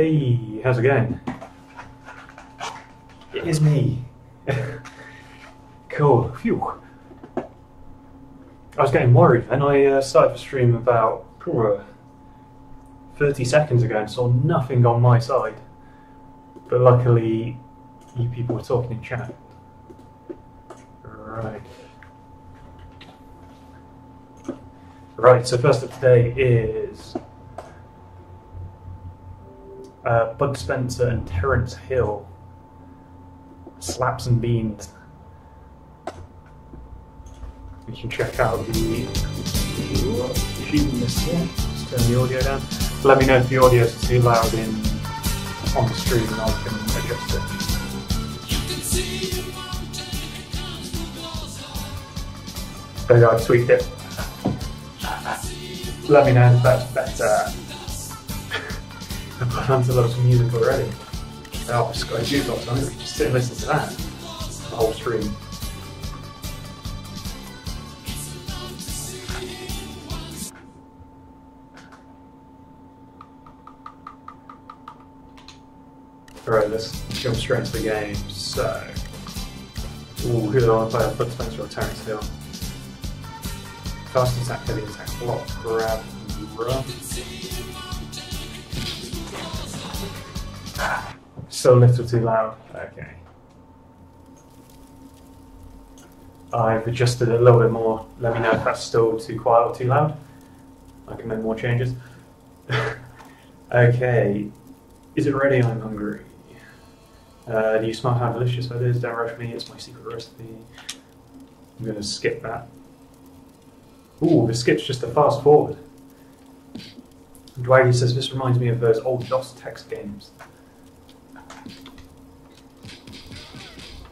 Hey, how's it going? It is me. cool. Phew. I was getting worried, and I uh, started the stream about uh, 30 seconds ago and saw nothing on my side. But luckily, you people were talking in chat. Right. Right, so first up today is uh, Bud Spencer and Terence Hill. Slaps and Beans. You can check out the shooting this here. Just turn the audio down. Let me know if the audio is too loud in on the stream and I can adjust it. Go, I tweaked it. Let me know if that's better. I've got onto lots of music already. I've got a jukebox on it. Just sit and listen to that. The whole stream. Alright, let's jump straight into the game. So, ooh, who do I want to play? Bud Spencer or Terence Hill? Fast attack, heavy attack, block, grab, run. A little too loud. Okay. I've adjusted it a little bit more. Let me know if that's still too quiet or too loud. I can make more changes. okay. Is it ready? I'm hungry. Uh, do you smell how delicious that is? Don't rush me, it's my secret recipe. I'm going to skip that. Ooh, the skip's just a fast forward. Dwaggy says this reminds me of those old DOS text games.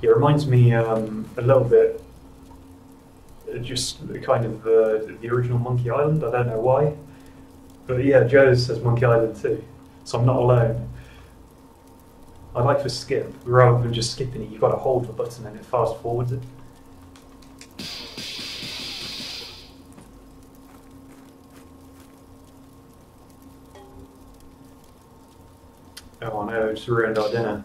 It reminds me um, a little bit, uh, just kind of uh, the original Monkey Island. I don't know why, but yeah, Joe says Monkey Island too, so I'm not alone. I like to skip rather than just skipping it. You've got to hold the button and it fast forwards it. Oh no, just ruined our dinner.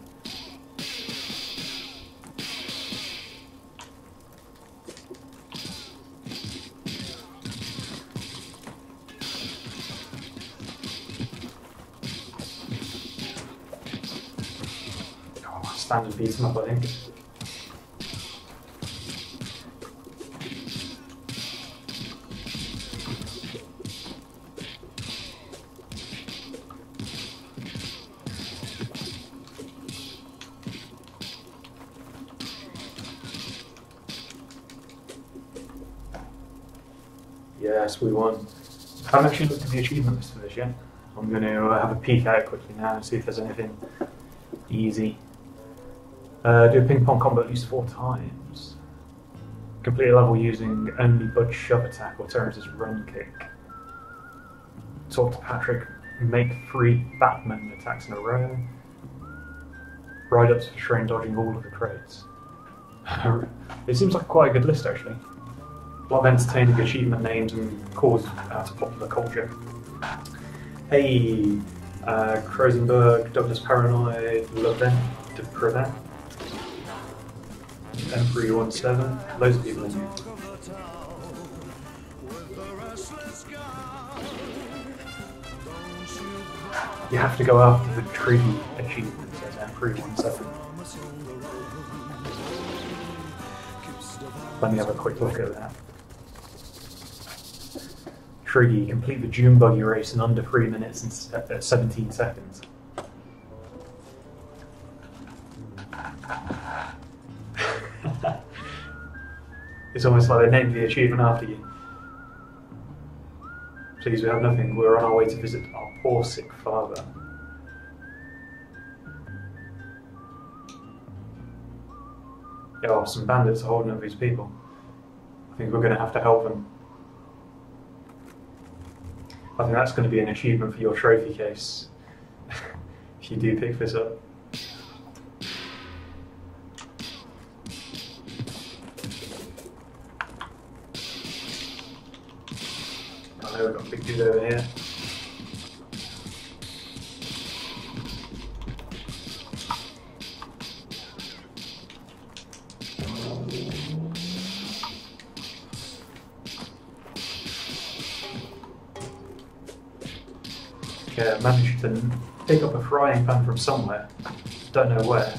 Him up, I think. Yes, we won. I haven't actually looked at the achievement list for this yet. I'm going to uh, have a peek it quickly now and see if there's anything easy. Uh, do a ping pong combo at least four times. Complete a level using only Bud's shove attack or Terence's run kick. Talk to Patrick. Make three Batman attacks in a row. Ride up to the train dodging all of the crates. it seems like quite a good list actually. A lot of entertaining achievement names and cause out of popular culture. Hey, uh, Krosenberg, Douglas Paranoid, Levent to Prevent, M317, loads of people in here. You have to go after the tree achievement, says M317. Let me have a quick look at that. Triggy, complete the dune buggy race in under 3 minutes and uh, 17 seconds. It's almost like they named the achievement after you. Please, we have nothing. We're on our way to visit our poor sick father. Oh, some bandits are holding up these people. I think we're going to have to help them. I think that's going to be an achievement for your trophy case if you do pick this up. a big dude over here. Okay, I managed to pick up a frying pan from somewhere. Don't know where.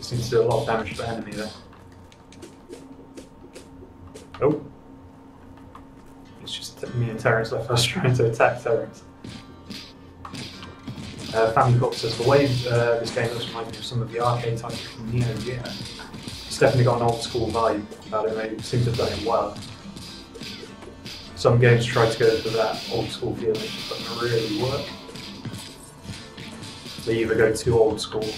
Seems to do a lot of damage to the enemy there. Terence left us trying to attack Terence. Uh, Family Box says the way uh, this game looks reminds me of some of the arcade titles from Neo Geo. It's definitely got an old school vibe about it, they seem to it well. Some games try to go for that old school feeling, it doesn't really work. They either go too old school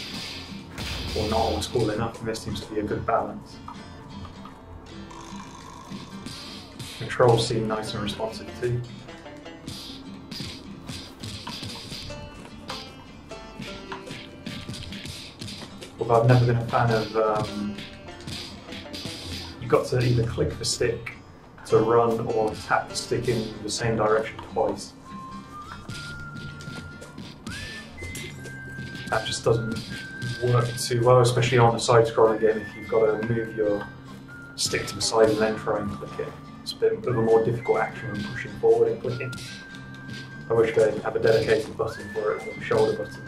or not old school enough, and there seems to be a good balance. Controls seem nice and responsive too. Although I've never been a fan of, um, you've got to either click the stick to run or tap the stick in the same direction twice. That just doesn't work too well, especially on a side-scrolling game if you've got to move your stick to the side and then try and click it. Bit of a more difficult action than pushing forward and clicking. I wish they'd have a dedicated button for it, a shoulder button.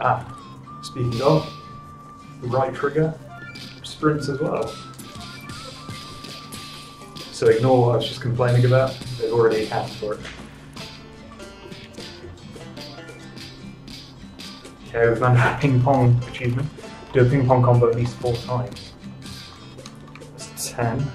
Ah, speaking of, the right trigger sprints as well. So ignore what I was just complaining about, they've already accounted for it. Okay, we've managed a ping pong achievement. Do a ping pong combo at least four times. That's 10.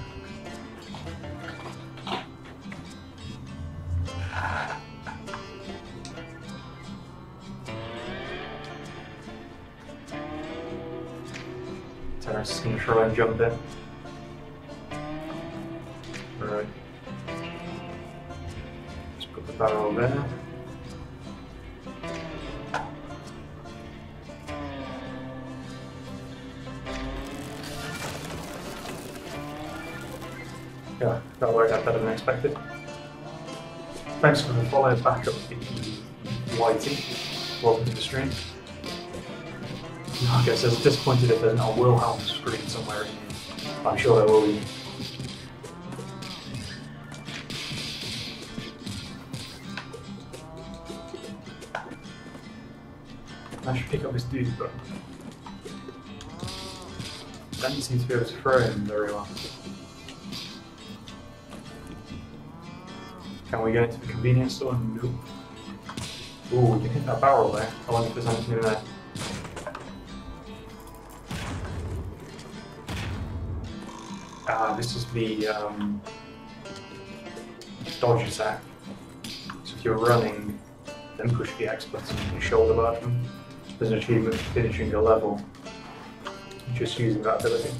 Try and jump in. Alright. Let's put the barrel there. Yeah, that worked out better than expected. Thanks for the follow back up, the Whitey. Welcome to the stream. I guess I was disappointed if there's not a Wilhelm scream somewhere. I'm sure there will be. I should pick up this dude, but I don't seem to be able to throw him very well. Can we go into the convenience store? Nope. Ooh, you can hit that barrel there. I wonder if there's anything in there. The um, dodge attack. So if you're running, then push the X button shoulder button. There's an achievement for finishing a level. Just using that ability.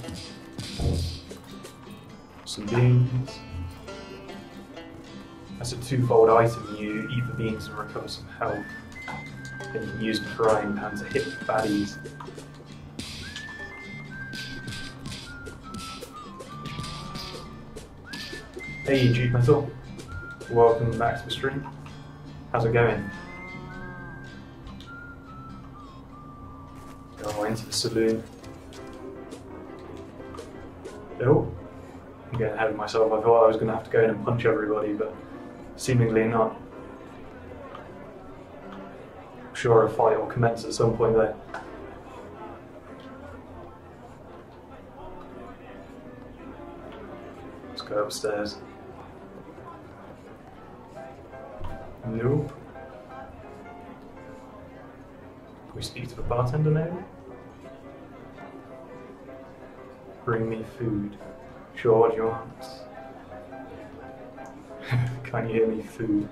Some beans. That's a twofold item. You eat the beans and recover some health. Then you can use the frying pan to hit baddies. Hey Jude Metal, welcome back to the stream. How's it going? Go into the saloon. Oh, I'm getting ahead of myself. I thought I was going to have to go in and punch everybody, but seemingly not. I'm sure a fight will commence at some point there. Let's go upstairs. Nope. Can we speak to the bartender maybe? Bring me food. Sure, do you want? Can you hear me food?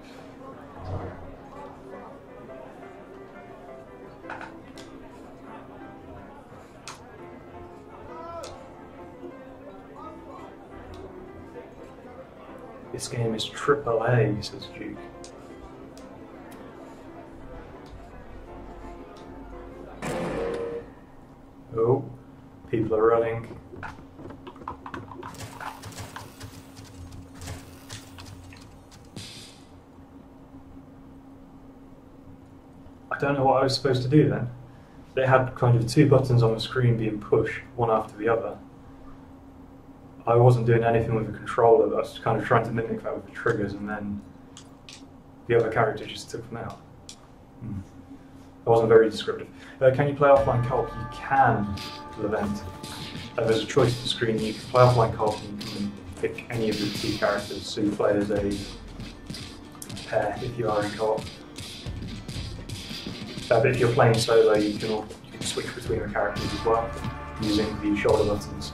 This game is triple A, says Duke. People are running. I don't know what I was supposed to do then. They had kind of two buttons on the screen being pushed, one after the other. I wasn't doing anything with the controller, but I was kind of trying to mimic that with the triggers, and then The other character just took them out. Hmm. That wasn't very descriptive. Uh, can you play offline co-op? You can, Levent. There's a choice the screen. You can play offline co-op and you can pick any of your two characters. So you play as a pair if you are in co-op. Uh, but if you're playing solo, you can, all, you can switch between the characters as well using the shoulder buttons.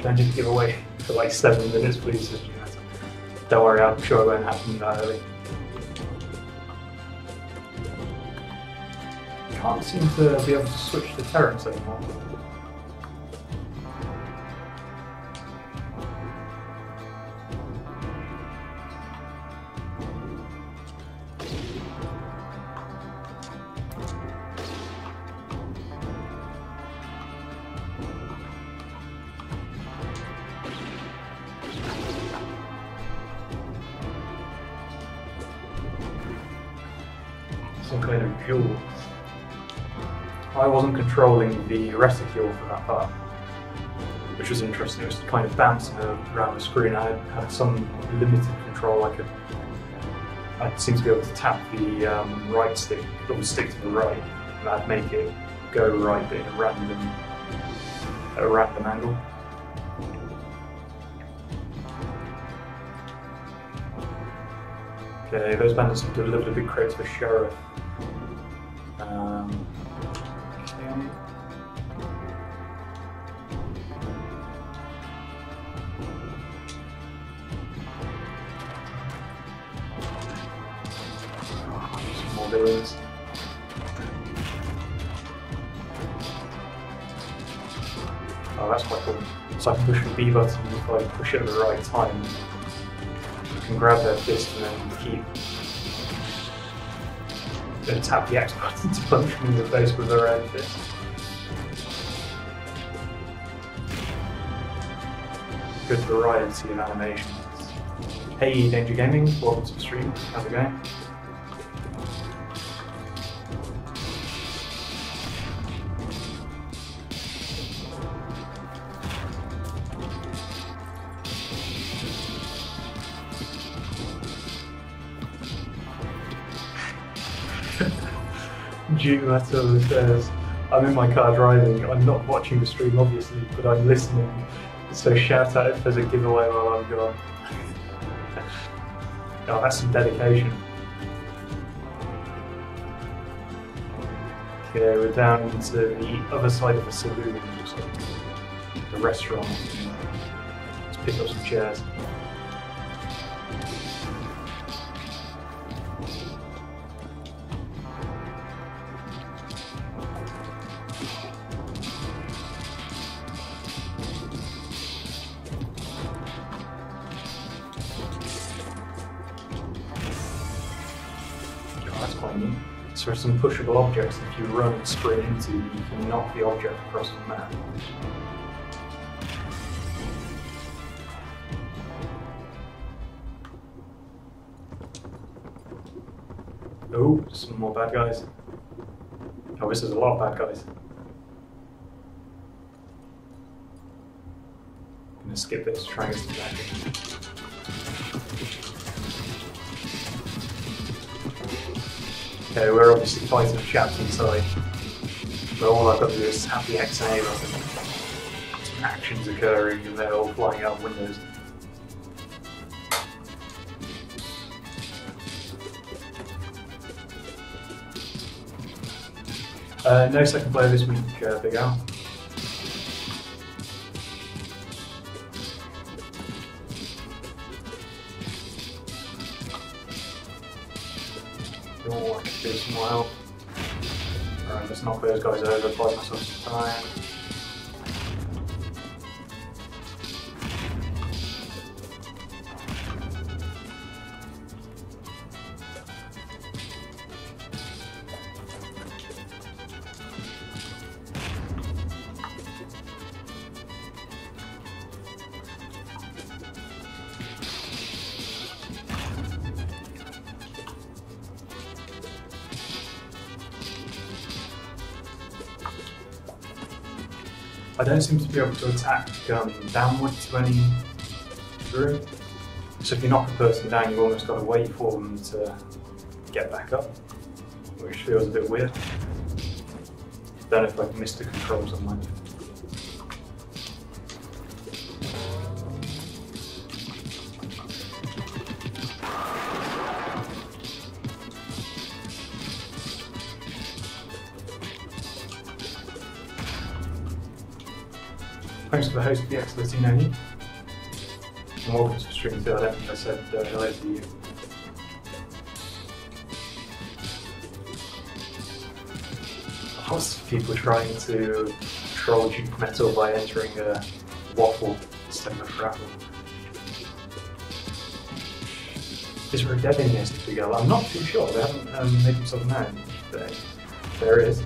Don't need to give away for like seven minutes, please. Don't worry, I'm sure it won't happen that early. Can't seem to be able to switch to Terence anymore. Controlling the reticule for that part, which was interesting. It was kind of bouncing around the screen. I had some limited control. I could, I seemed to be able to tap the um, right stick, or stick to the right, and I'd make it go right, but in a random, at a random angle. Okay, those bandits have delivered a big crate to the sheriff. Villains. Oh, that's quite cool. So I can push the B button if I push it at the right time. You can grab their fist and then keep then tap the X button to punch them in the face with their own fist. Good variety of animations. Hey Danger Gaming, welcome to the stream. How's it going? Metal says, I'm in my car driving, I'm not watching the stream obviously, but I'm listening. So shout out if there's a giveaway while I'm gone. oh, that's some dedication. Okay, we're down to the other side of the saloon, like the restaurant. Let's pick up some chairs. Objects if you run sprint into, you can knock the object across the map. Oh, some more bad guys. Oh, this is a lot of bad guys. I'm gonna skip this, try and get some back. Okay, we're obviously fighting chaps inside. But all I've got to do is tap the X actions occurring and they're all flying out windows. Uh, no second player this week, uh, Big Al. Help. Alright, let's knock those guys over, buy myself some time. Don't seem to be able to attack um, downward to any room. So if you knock a person down, you've almost got to wait for them to get back up, which feels a bit weird. Don't know if I've missed the controls on mine. Host, the And welcome to Stream 2. I don't think I said uh, hello to you. Lots of people trying to troll Duke Metal by entering a waffle instead of a frazzle. Is there a dead in Sticky Girl? I'm not too sure. They haven't um, made themselves known. But there is.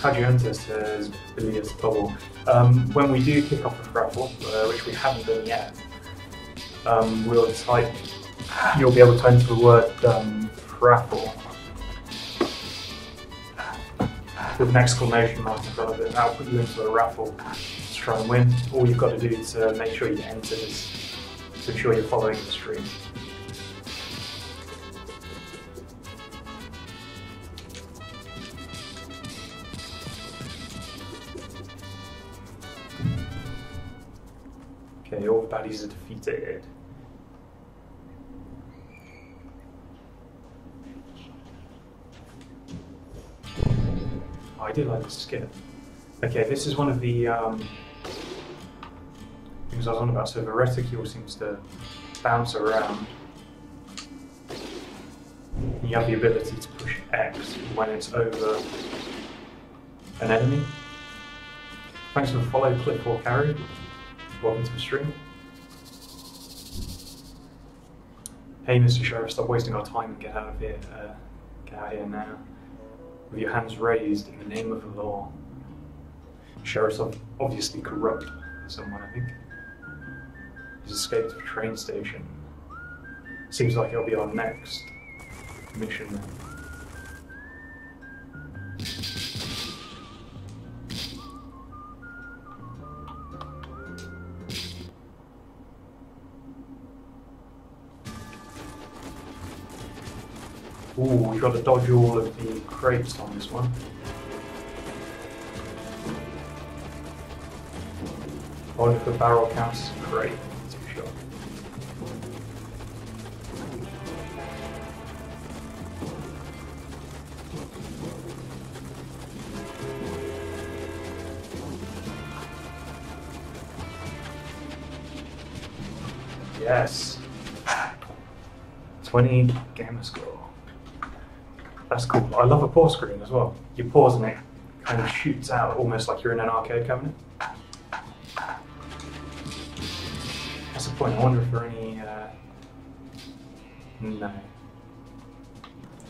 How do you enter, says Billiard's Bubble. Um, when we do kick off a raffle, uh, which we haven't done yet, um, we'll type, you'll be able to enter the word um, raffle with an exclamation mark in front of it. That'll put you into a raffle to try and win. All you've got to do to make sure you enter is to ensure you're following the stream. Are defeated. I do like this skip. Okay, this is one of the um, things I was on about. So the reticule seems to bounce around. You have the ability to push X when it's over an enemy. Thanks for the follow, clip or carry. Welcome to the stream. Hey, Mr. Sheriff, stop wasting our time and get out of here. Uh, get out of here now. With your hands raised in the name of the law. Sheriff's obviously corrupt, someone, I think. He's escaped the train station. Seems like he'll be our next mission then. We've got to dodge all of the crates on this one. Or if the barrel counts as crate, too sure. Yes. 20 gamer score. That's cool. I love a pause screen as well. You pause and it kind of shoots out almost like you're in an arcade cabinet. That's the point. I wonder if there are any. Uh... No. I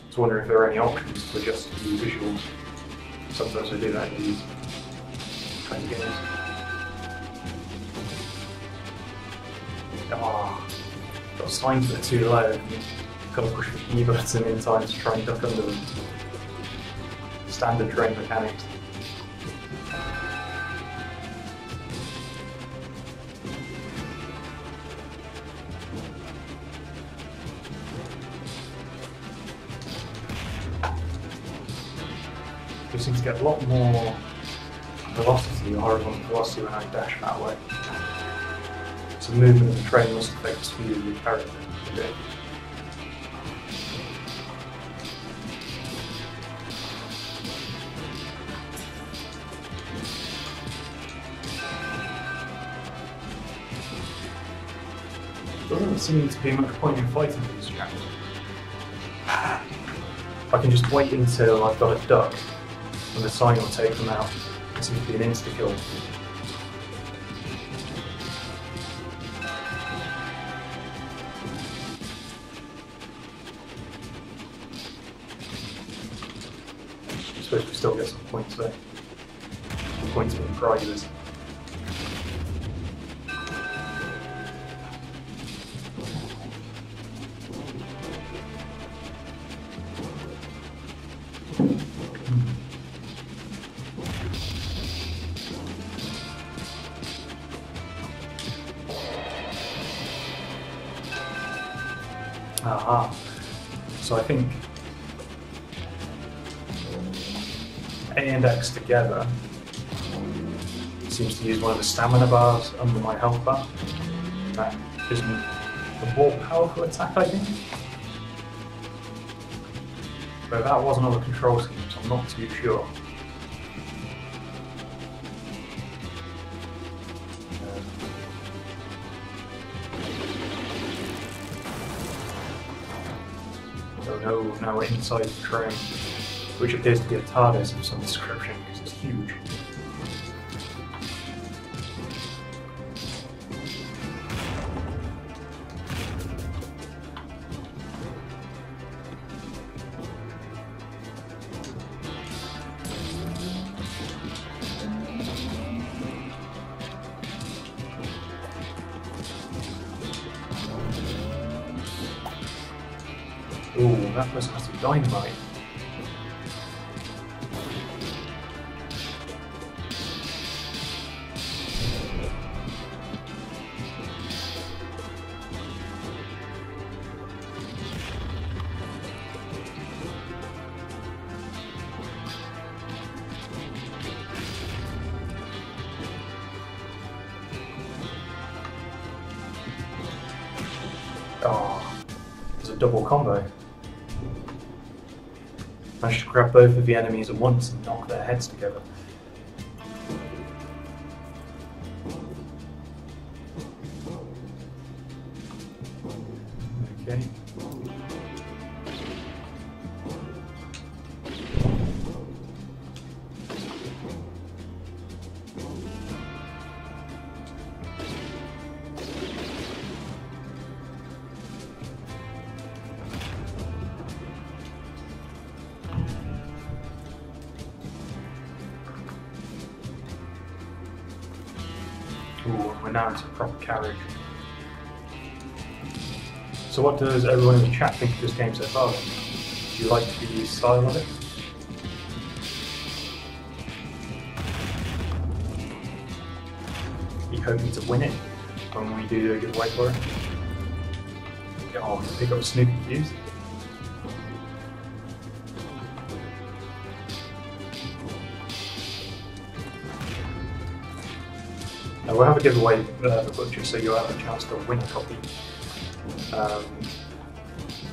was wondering if there are any options to adjust the visuals. Sometimes I do that in these kind of games. Ah, got signs that are too low. And Got to push the E button in time to try and duck under them. Standard train mechanics. We seem to get a lot more velocity or horizontal velocity when I dash that way. So movement of the train must affect the speed of your character. Okay. Doesn't seem to be much point in fighting these chaps. I can just wait until I've got a duck, and the sign will take them out. It seems to be an insta kill. I suppose we still get some points there. Points for the prizes. Together seems to use one of the stamina bars under my health bar. That gives me a more powerful attack, I think. But that wasn't on the control scheme, so I'm not too sure. No, no inside the train, which appears to be a TARDIS of some description Ooh, that person to be dynamite. Grab both of the enemies at once and knock their heads together. Carriage. So what does everyone in the chat think of this game so far? Do you like the style of it? You hoping to win it when we do a giveaway for it? Get on, pick up Snoopy Fuse. We'll have a giveaway uh, the butcher, so you'll have a chance to win a copy. Um,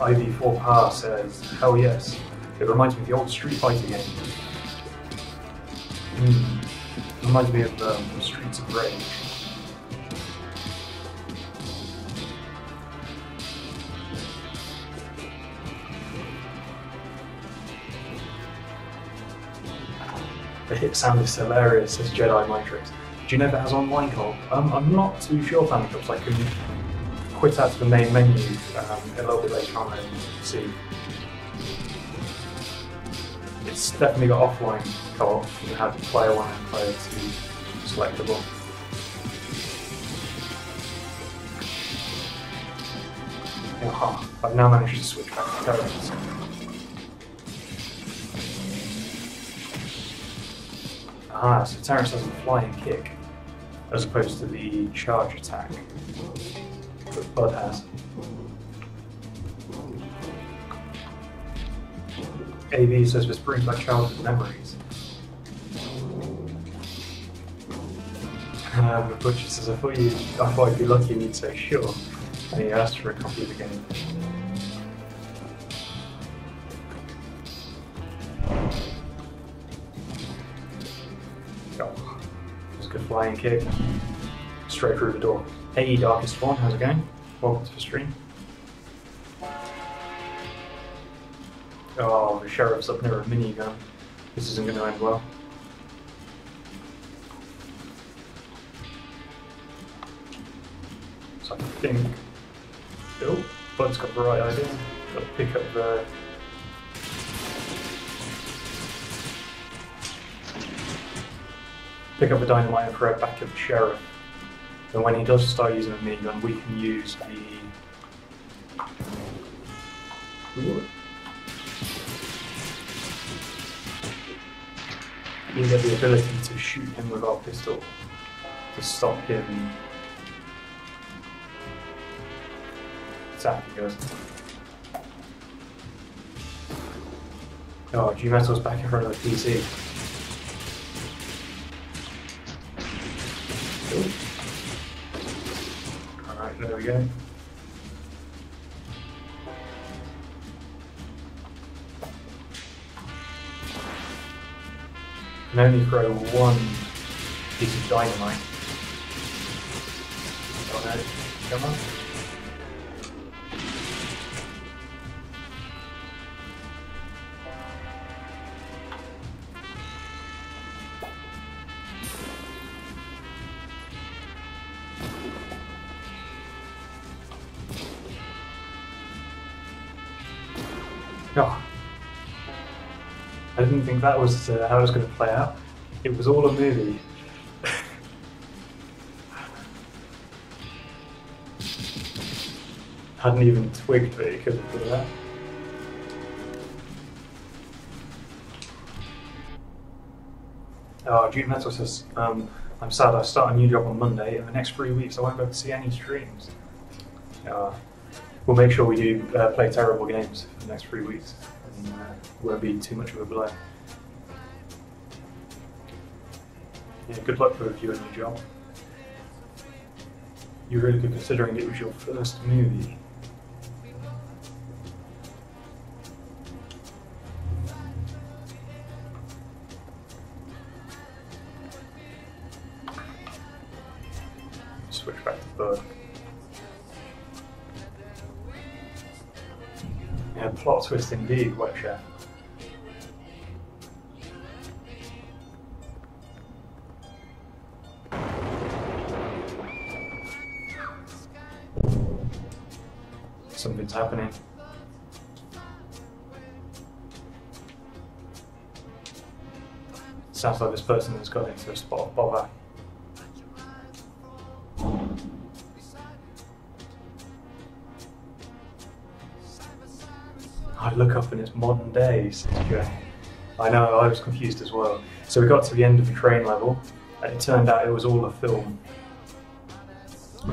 IV4 Par says, hell yes. It reminds me of the old Street Fighter game. Hmm. Reminds me of um, Streets of Rage. The hit sound is hilarious, says Jedi Matrix. Do you know if it has online co-op? Um, I'm not too sure, Family Clubs. I can quit out to the main menu um, a little bit later on and see. It's definitely got offline co-op. You have player one and player two selectable. Aha, I've now managed to switch back to characters. Ah, so Terence has a flying kick as opposed to the charge attack that Bud has. AV says this brings back childhood memories. Um, the Butcher says, I thought, you, I thought I'd be lucky and you'd say sure. And he asked for a copy of the game. Flying kick. Straight through the door. Hey, Darkest One, how's it going? Welcome to the stream. Oh, the sheriff's up near a minigun. This isn't going to end well. So I think. Oh, Bud's got the right idea. Got to pick up the. pick up a dynamite and throw it back at the sheriff. And when he does start using a minigun, we can use the. we You get the ability to shoot him with our pistol to stop him attacking goes. Oh, G-Metal's back in front of the PC. Can only throw one piece of dynamite. Oh come on. That was uh, how it was going to play out. It was all a movie. Hadn't even twigged that he could do that. Oh, June Metal says, um, I'm sad I start a new job on Monday. In the next three weeks, I won't be able to see any streams. Uh, we'll make sure we do uh, play terrible games for the next three weeks. And, uh, won't be too much of a blow. Yeah, good luck with your new job. You're really good considering it was your first movie. Switch back to Bud. Yeah, plot twist indeed, Wet Chef. Happening. Sounds like this person has got into a spot of bother. I look up and it's modern days. I know, I was confused as well. So we got to the end of the train level, and it turned out it was all a film.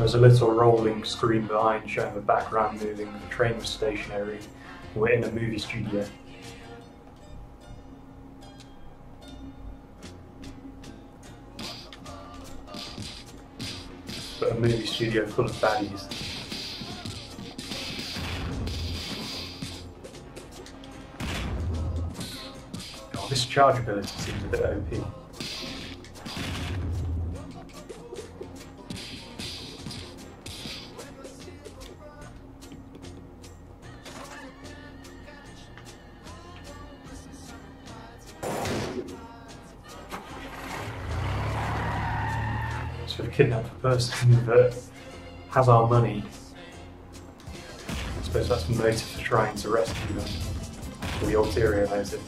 Was a little rolling screen behind showing the background moving, the train was stationary, we're in a movie studio. But a movie studio full of baddies. Oh, this charge ability seems a bit OP. person that has our money. I suppose that's motive for trying to rescue them. Or the ulterior motive.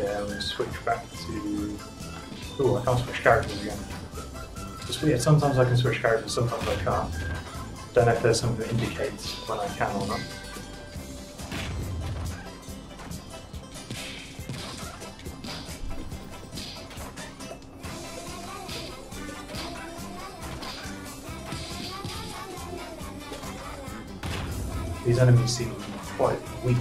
To um, switch back to. Oh, I can't switch characters again. It's weird. Sometimes I can switch characters, sometimes I can't. Don't know if there's something that indicates when I can or not. These enemies seem quite weak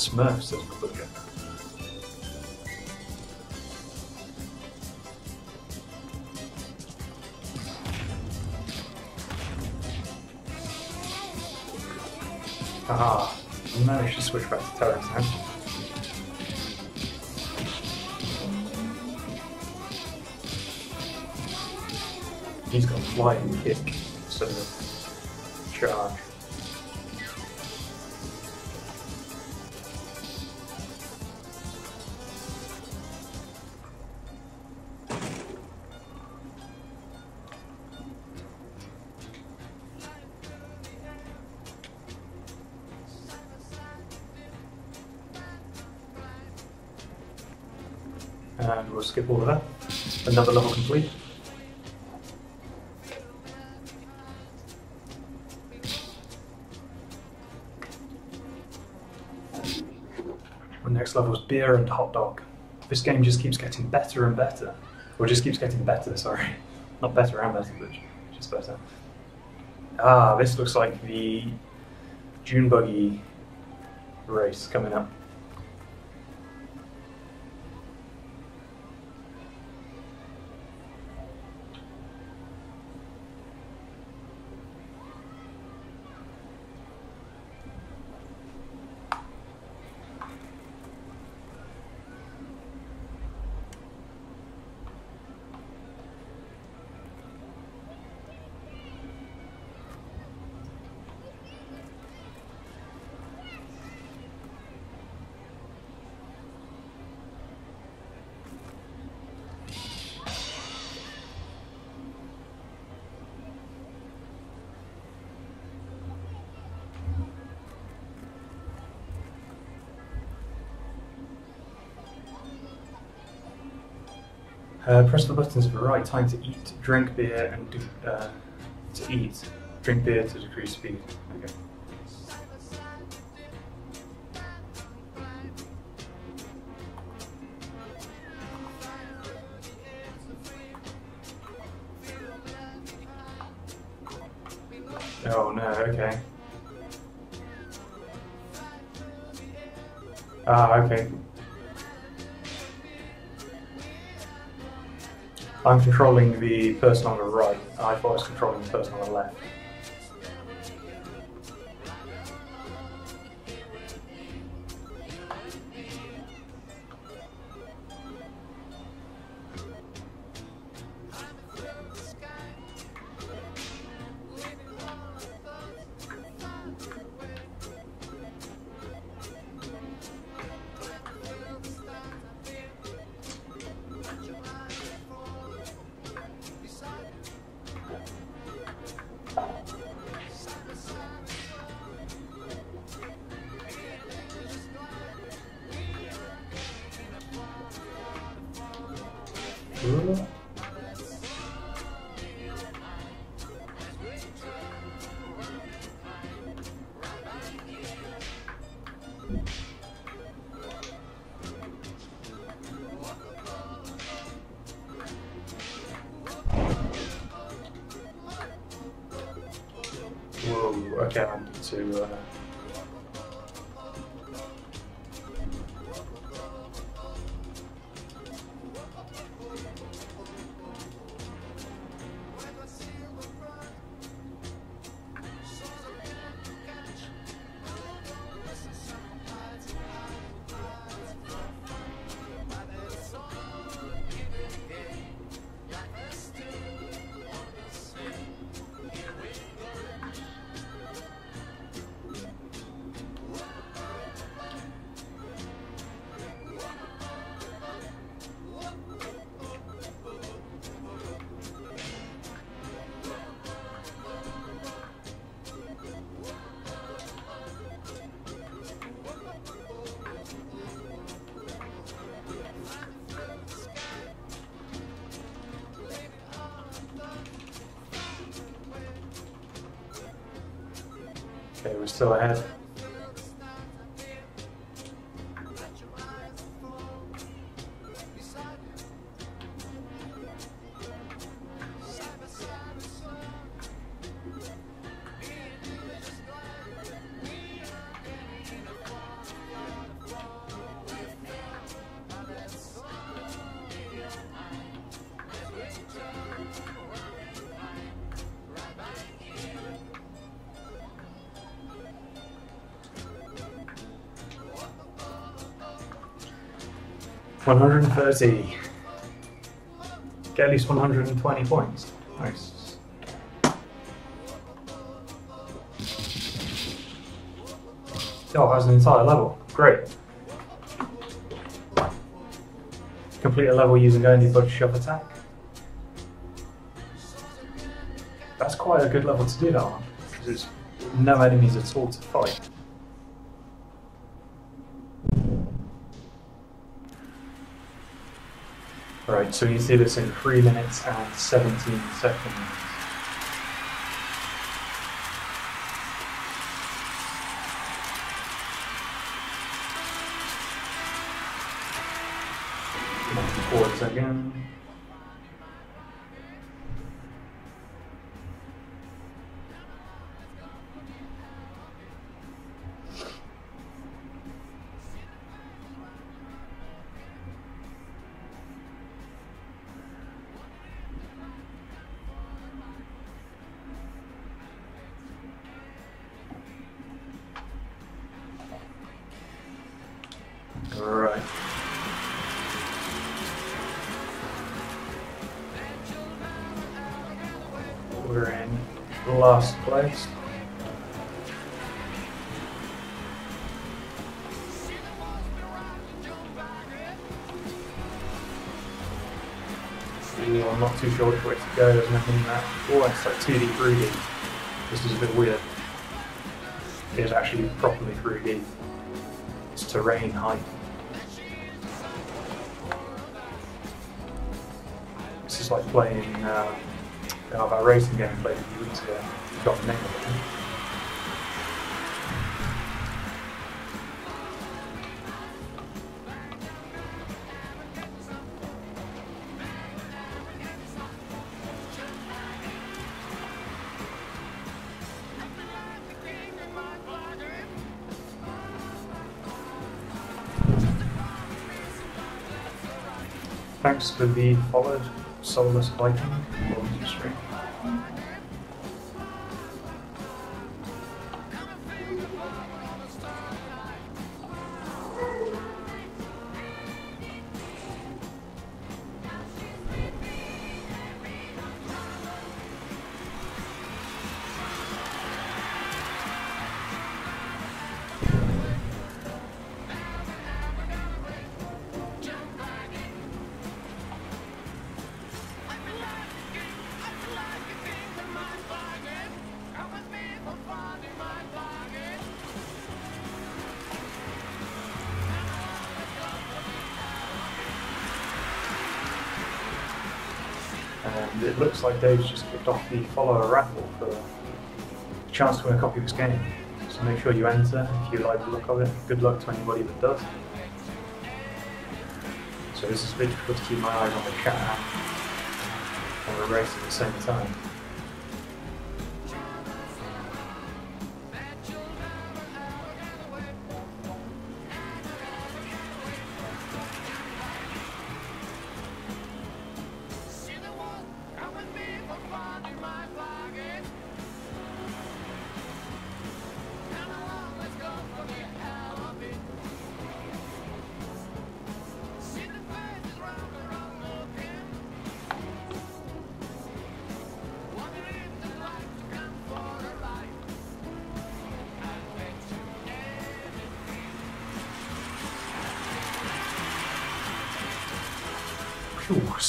Smurf, says the Haha, we managed to switch back to Terence now. He's got flying kick instead of charge. Skip all of that. Another level complete. The next level is beer and hot dog. This game just keeps getting better and better. Or just keeps getting better, sorry. Not better and better, but just better. Ah, this looks like the dune buggy race coming up. Uh, press the buttons at the right time to eat, drink beer, and do, uh, to eat. Drink beer to decrease speed. Okay. Oh no, okay. Ah, okay. I'm controlling the person on the right. I thought I was controlling the person on the left. Okay, we're still ahead. One hundred and thirty. Get at least one hundred and twenty points. Nice. Oh, that's an entire level. Great. Complete a level using only Butcher Shove attack. That's quite a good level to do that on, because there's no enemies at all to fight. Right, so you see this in 3 minutes and 17 seconds. Last place. Ooh, I'm not too sure which way to go. There's nothing in that. Oh, it's like 2D, 3D. This is a bit weird. It's actually properly 3D. It's terrain height. This is like playing uh, oh, that racing game played a few weeks ago. Got the name of it. Thanks for the followed Soulless Viking. Looks like Dave's just kicked off the follower raffle for a chance to win a copy of this game. So make sure you enter if you like the look of it. Good luck to anybody that does. So this is literally to keep my eyes on the chat and the race at the same time.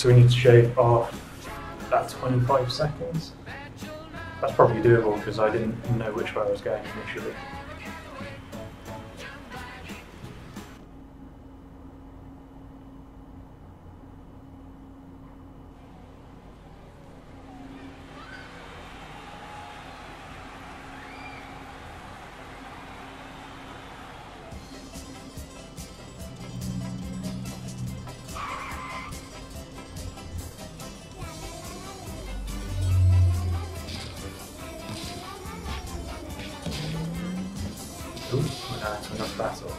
So we need to shave off that 25 seconds. That's probably doable because I didn't know which way I was going initially. uh, to another battle.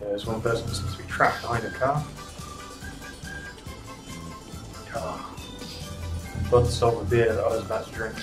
There's one person that seems to be trapped behind a car. Sold the beer that I was about to drink.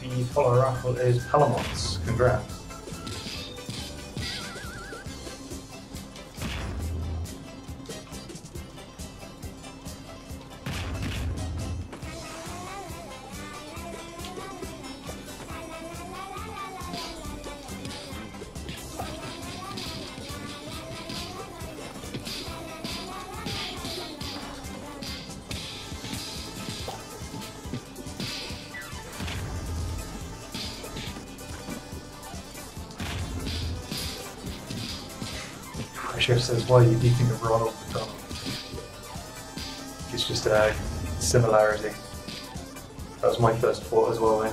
The follower raffle is Palamots. Congrats. Chef says, why do you think of Ronald McDonald? It's just a similarity. That was my first thought as well, mate.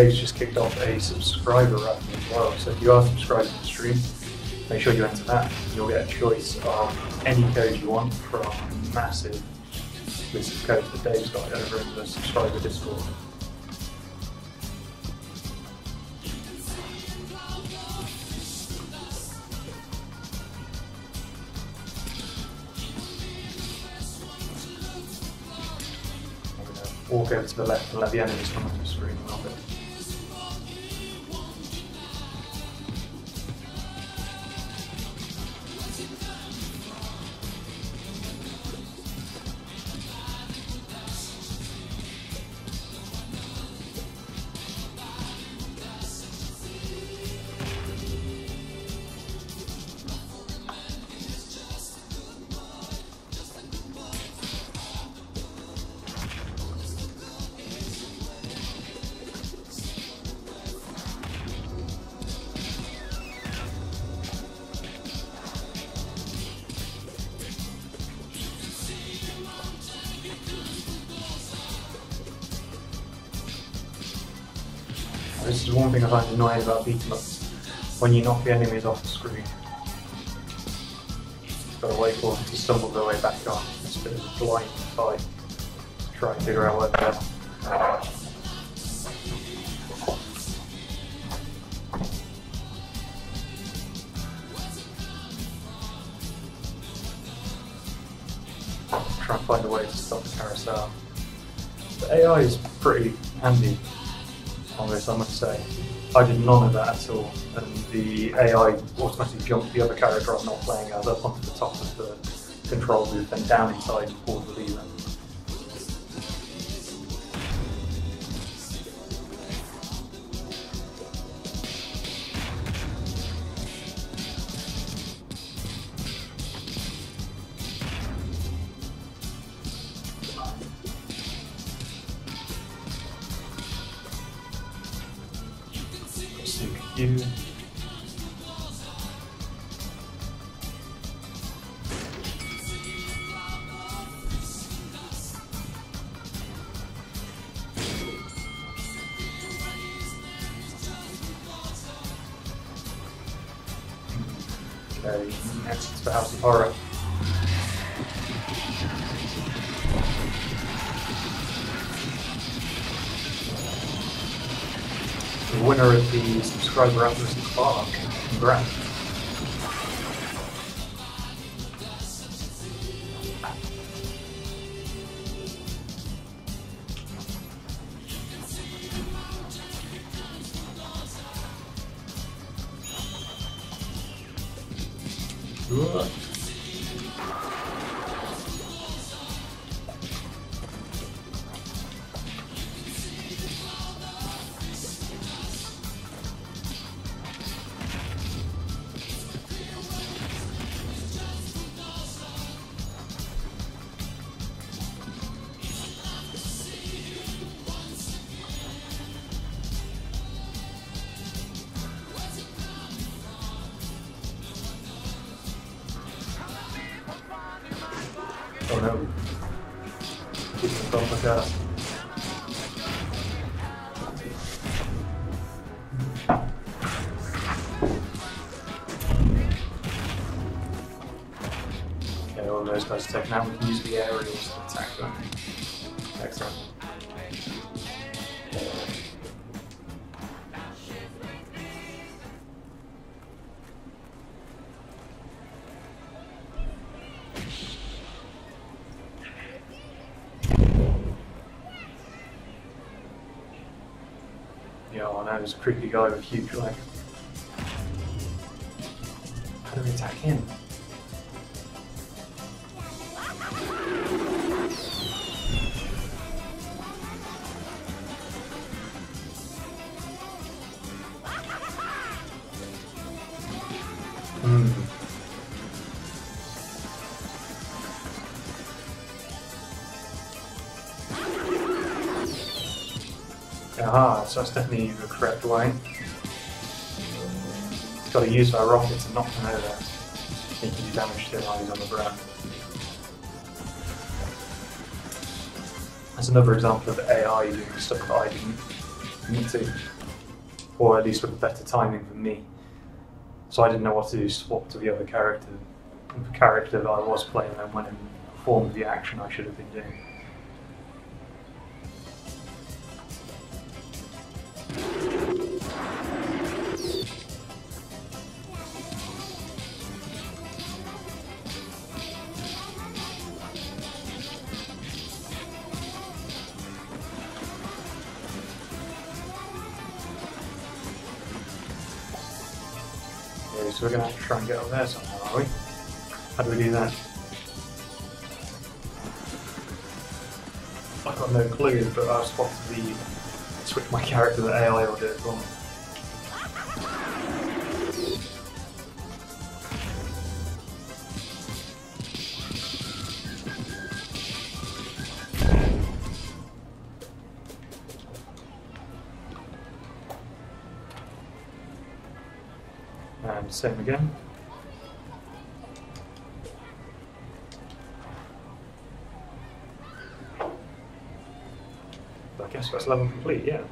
Dave's just kicked off a subscriber raffle as well. So if you are subscribed to the stream, make sure you enter that. You'll get a choice of any code you want from massive list of codes that Dave's got over in the subscriber Discord. Walk over to the left and let the enemies come the screen a little bit. I find annoying about ups. When you knock the enemies off the screen, got to wait for them to stumble their way back on. It's a bit of a blind fight try and figure out where they are. Try and find a way to stop the carousel. The AI is pretty handy on this, I must say. I did none of that at all, and the AI automatically jumped the other character I'm not playing as up onto the top of the control booth and down inside lever. Subscriber Atlas Clark. Congrats. Know, there's a creepy guy with a huge leg. How do we attack him? That's definitely the correct way. Got to use our rocket to knock them over. Make you do damage to while he's on the ground. That's another example of AI doing stuff that I didn't need to. Or at least with better timing than me. So I didn't know what to do, swap to the other character. The character that I was playing and when it performed the action I should have been doing. There somehow, are we? How do we do that? I've got no clue, but I've spotted the switch my character to AI will do it for me. Same again. Level complete, yeah.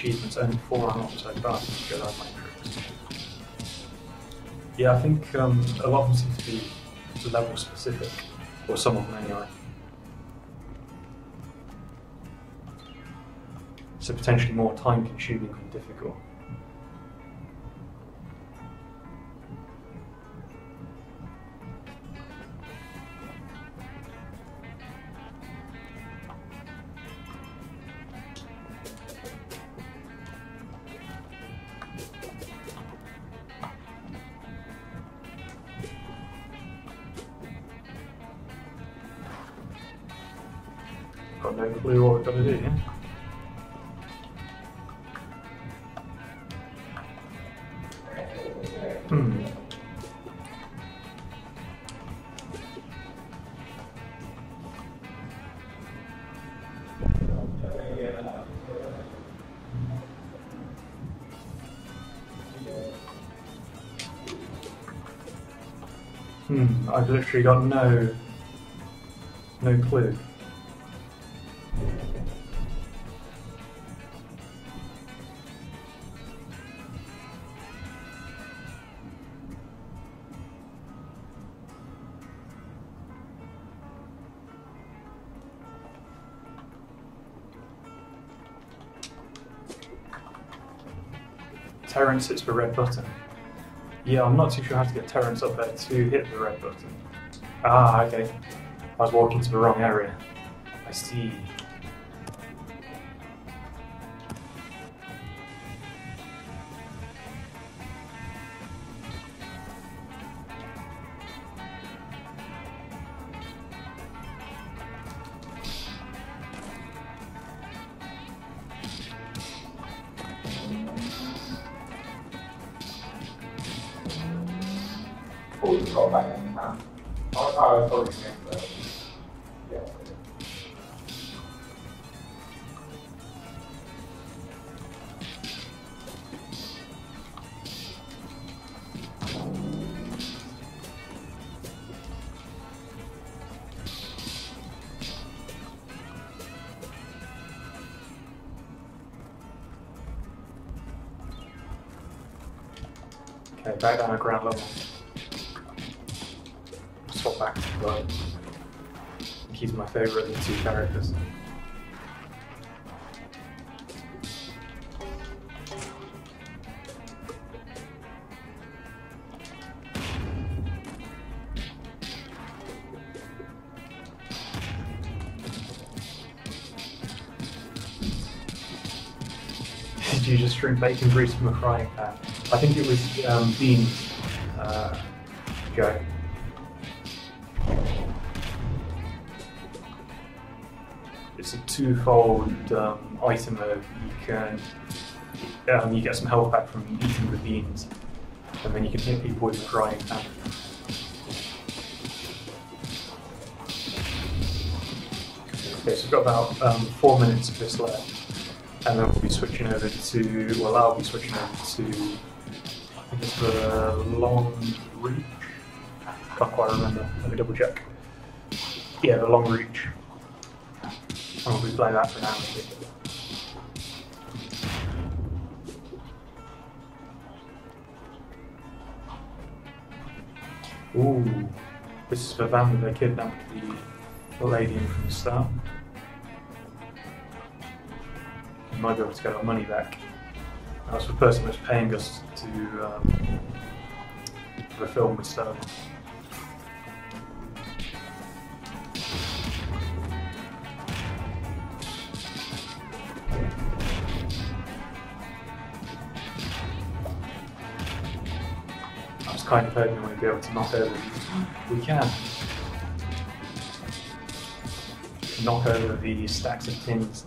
Achievements, only four are not bad. Good on matrix. Yeah, I think um, a lot of them seem to be level specific, or some of them anyway. So potentially more time consuming and difficult. Got no clue what we're gonna do here. Hmm. Hmm, I've literally got no no clue. Terence hits the red button. Yeah, I'm not too sure how to get Terence up there to hit the red button. Ah, okay. I was walking to the wrong area. I see. Okay, back down at ground level. Swap back to Keep my favourite of the two characters. Did you just drink bacon grease from a frying pan? I think it was um, beans, uh. It's a twofold um, item of you can um, you get some health back from eating the beans, and then you can hit people with a frying pan. Okay, so we've got about um, four minutes of this left and then we'll be switching over to, well, I'll be switching over to, the long reach—I Can't quite remember. Let me double check. Yeah, the long reach. Be playing that for now. Ooh, this is the van that they kidnapped the, lady from the start. We might be able to get our money back. That's the person that's paying us to um, the film with Sterling. I was kind of hoping we'd be able to knock over. We can. Knock over the stacks of tins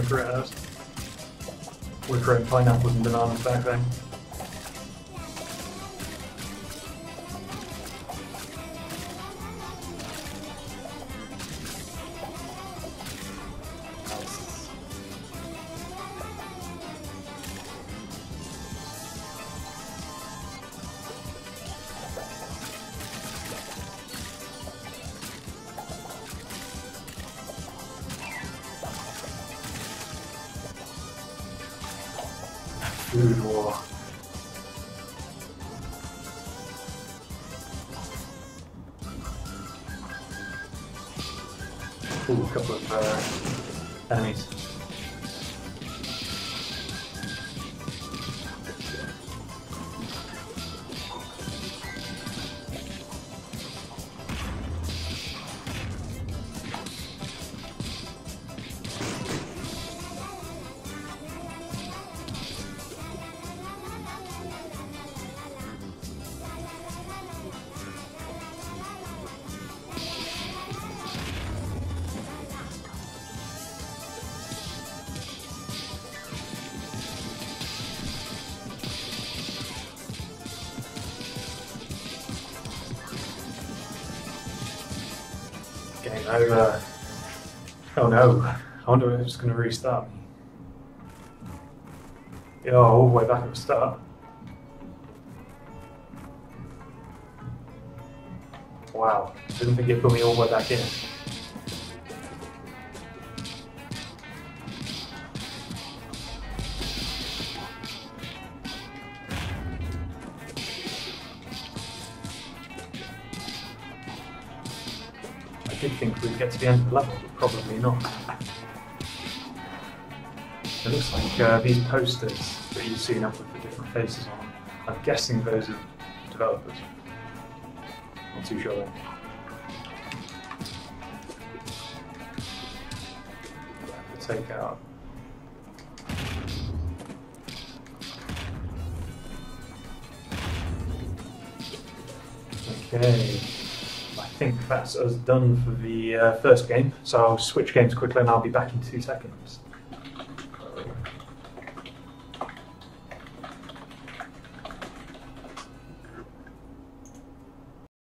throwing fruit. We're throwing pineapples and bananas back then. Over. Oh uh, no. I wonder if it's going to restart me. Yeah, all the way back at the start. Wow. Didn't think it put me all the way back in. The end of the level, probably not. It looks like uh, these posters that you've seen up with the different faces on I'm guessing those are developers. Not too sure. That's us done for the uh, first game. So I'll switch games quickly and I'll be back in two seconds.